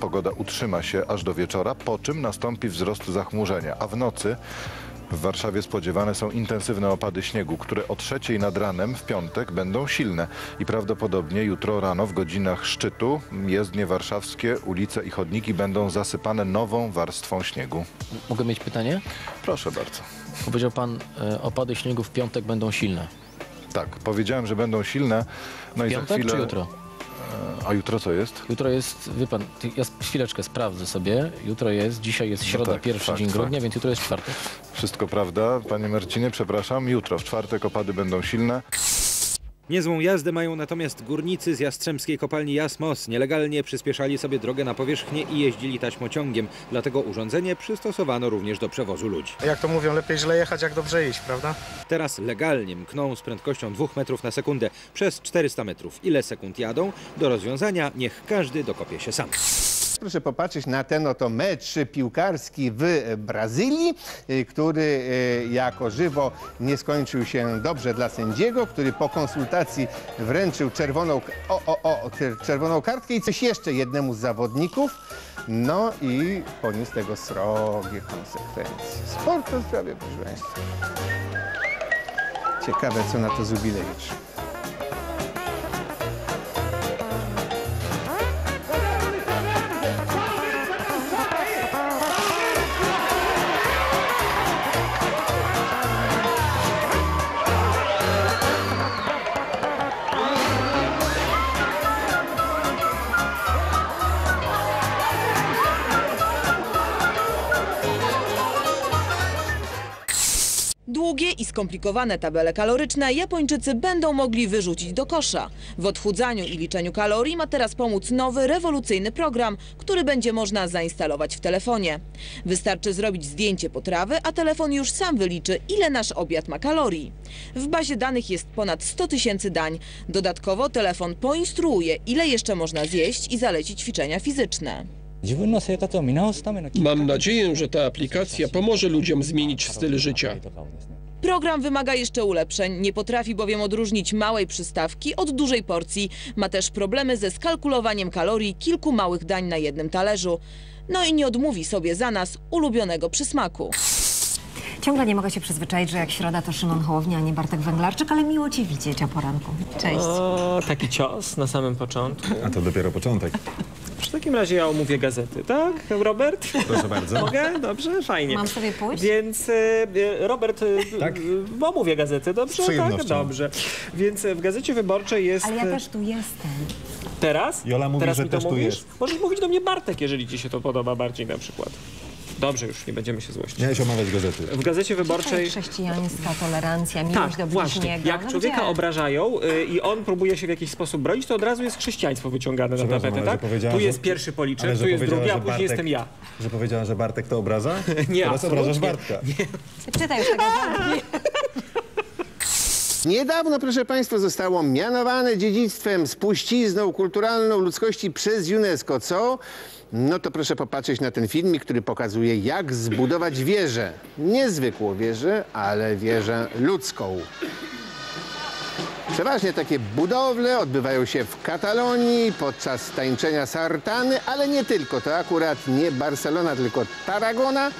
Pogoda utrzyma się aż do wieczora, po czym nastąpi wzrost zachmurzenia, a w nocy w Warszawie spodziewane są intensywne opady śniegu, które o trzeciej nad ranem w piątek będą silne i prawdopodobnie jutro rano w godzinach szczytu jezdnie warszawskie, ulice i chodniki będą zasypane nową warstwą śniegu. Mogę mieć pytanie? Proszę bardzo. Powiedział pan, e, opady śniegu w piątek będą silne. Tak, powiedziałem, że będą silne. No i za Piątek chwilę. czy jutro? E, A jutro co jest? Jutro jest, wie pan, ja chwileczkę sprawdzę sobie. Jutro jest, dzisiaj jest środa, tak, pierwszy fakt, dzień grudnia, fakt. więc jutro jest czwartek. Wszystko prawda, panie Marcinie, przepraszam. Jutro, w czwartek opady będą silne. Niezłą jazdę mają natomiast górnicy z Jastrzębskiej Kopalni Jasmos. Nielegalnie przyspieszali sobie drogę na powierzchnię i jeździli taśmociągiem. Dlatego urządzenie przystosowano również do przewozu ludzi. Jak to mówią, lepiej źle jechać jak dobrze iść, prawda? Teraz legalnie mkną z prędkością 2 metrów na sekundę przez 400 metrów. Ile sekund jadą? Do rozwiązania niech każdy dokopie się sam. Proszę popatrzeć na ten oto mecz piłkarski w Brazylii, y, który y, jako żywo nie skończył się dobrze dla sędziego, który po konsultacji wręczył czerwoną, o, o, o, czer- czerwoną kartkę i coś jeszcze jednemu z zawodników. No i poniósł tego srogie konsekwencje. Sport to zdrowie, proszę Państwa. Ciekawe, co na to Zubilewicz. Długie i skomplikowane tabele kaloryczne Japończycy będą mogli wyrzucić do kosza. W odchudzaniu i liczeniu kalorii ma teraz pomóc nowy, rewolucyjny program, który będzie można zainstalować w telefonie. Wystarczy zrobić zdjęcie potrawy, a telefon już sam wyliczy, ile nasz obiad ma kalorii. W bazie danych jest ponad 100 tysięcy dań. Dodatkowo telefon poinstruuje, ile jeszcze można zjeść i zaleci ćwiczenia fizyczne. Mam nadzieję, że ta aplikacja pomoże ludziom zmienić styl życia. Program wymaga jeszcze ulepszeń, nie potrafi bowiem odróżnić małej przystawki od dużej porcji. Ma też problemy ze skalkulowaniem kalorii kilku małych dań na jednym talerzu. No i nie odmówi sobie za nas ulubionego przysmaku. Ciągle nie mogę się przyzwyczaić, że jak środa to Szymon Hołownia, a nie Bartek Węglarczyk, ale miło Cię widzieć o poranku. Cześć. O, taki cios na samym początku. A to dopiero początek. W takim razie ja omówię gazety, tak, Robert? Proszę bardzo. Mogę? Dobrze, fajnie. Mam sobie pójść? Więc e, e, Robert, e, Tak? omówię gazety, dobrze? Tak, dobrze. Więc w Gazecie Wyborczej jest... Ale ja też tu jestem. Teraz? Jola mówi, Teraz że mi to też tu mówisz? jest. Możesz mówić do mnie Bartek, jeżeli ci się to podoba bardziej na przykład. Dobrze, już nie będziemy się złościć. Miałeś omawiać gazety. W Gazecie Tutaj Wyborczej... chrześcijańska tolerancja, miłość Tak, do właśnie. Jak No człowieka gdzie? obrażają y, i on próbuje się w jakiś sposób bronić, to od razu jest chrześcijaństwo wyciągane na tapetę, że tak? Tu że- jest pierwszy Ale policzek, że tu jest drugi, a że później Bartek- jestem ja. Że powiedziała, że Bartek to obraza? Nie, Teraz obrażasz. Bartka. Czytaj już tego. Niedawno, proszę Państwa, zostało mianowane dziedzictwem, spuścizną kulturalną ludzkości przez UNESCO. Co? No to proszę popatrzeć na ten filmik, który pokazuje, jak zbudować wieżę. Niezwykłą wieżę, ale wieżę ludzką. Przeważnie takie budowle odbywają się w Katalonii podczas tańczenia sartany, ale nie tylko. To akurat nie Barcelona, tylko Tarragona.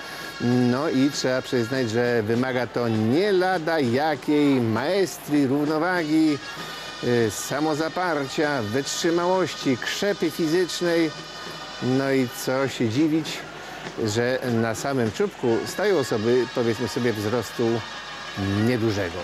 No i trzeba przyznać, że wymaga to nie lada jakiej maestrii, równowagi, y, samozaparcia, wytrzymałości, krzepy fizycznej. No i co się dziwić, że na samym czubku stają osoby, powiedzmy sobie, wzrostu niedużego.